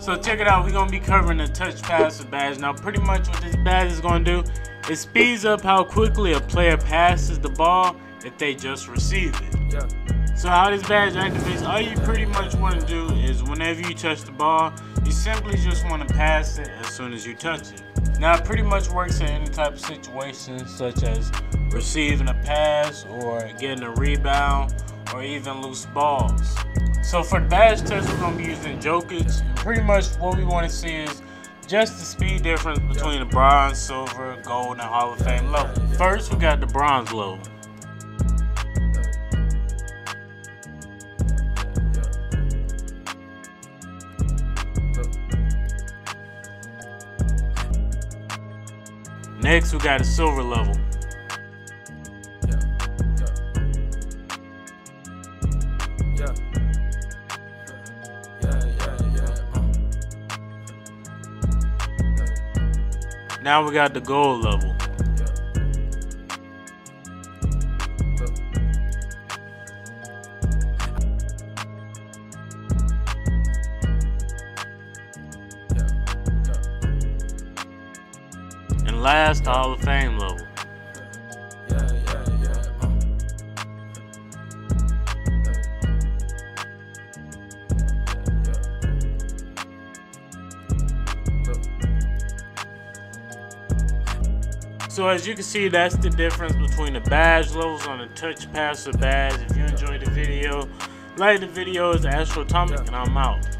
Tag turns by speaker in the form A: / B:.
A: So check it out, we're gonna be covering the touch passer badge. Now pretty much what this badge is gonna do, it speeds up how quickly a player passes the ball if they just receive it.
B: Yeah.
A: So how this badge activates, all you pretty much want to do is whenever you touch the ball, you simply just want to pass it as soon as you touch it. Now it pretty much works in any type of situation such as receiving a pass or getting a rebound or even loose balls. So for the badge test, we're going to be using Jokic. Pretty much what we want to see is just the speed difference between the bronze, silver, gold, and Hall of Fame level. First, we got the bronze level. Next, we got a silver level.
B: Yeah,
A: Now we got the gold level. And last, the Hall of Fame level.
B: Yeah, yeah,
A: So as you can see, that's the difference between the badge levels on the touch passer badge. If you enjoyed the video, like the video is Astrotomic, and I'm out.